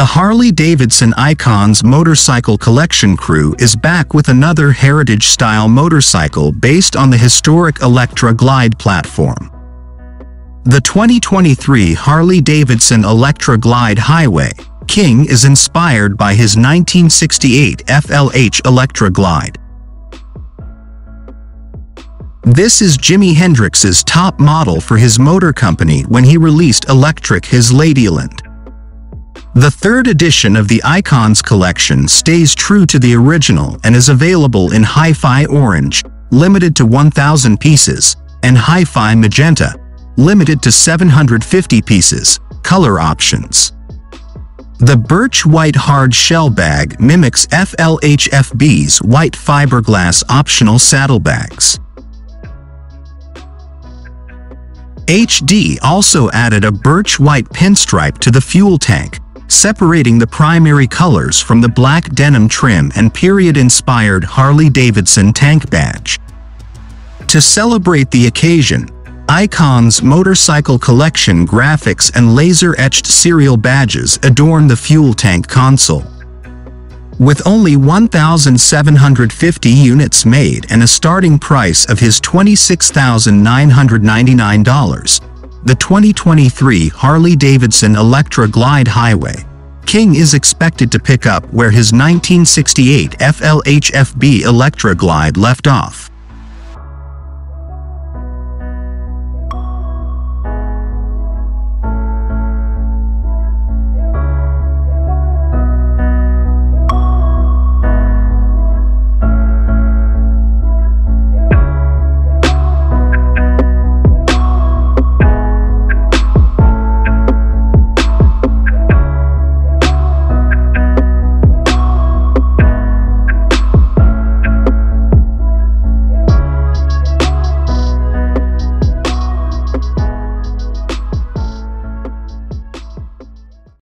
The Harley-Davidson Icons motorcycle collection crew is back with another heritage-style motorcycle based on the historic Electra Glide platform. The 2023 Harley-Davidson Electra Glide Highway King is inspired by his 1968 FLH Electra Glide. This is Jimi Hendrix's top model for his motor company when he released Electric his Ladyland. The third edition of the Icons collection stays true to the original and is available in Hi-Fi Orange, limited to 1,000 pieces, and Hi-Fi Magenta, limited to 750 pieces, color options. The Birch White Hard Shell Bag mimics FLHFB's white fiberglass optional saddlebags. HD also added a birch white pinstripe to the fuel tank, separating the primary colors from the black denim trim and period-inspired Harley-Davidson tank badge. To celebrate the occasion, Icon's motorcycle collection graphics and laser-etched serial badges adorn the fuel tank console. With only 1,750 units made and a starting price of his $26,999, the 2023 Harley-Davidson Electra Glide Highway. King is expected to pick up where his 1968 FLHFB Electra Glide left off.